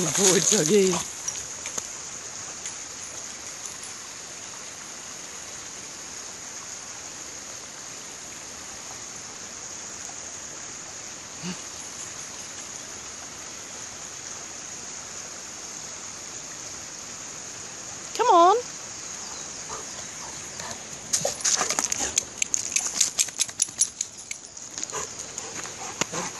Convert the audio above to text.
fucking boards again. Come on. Good.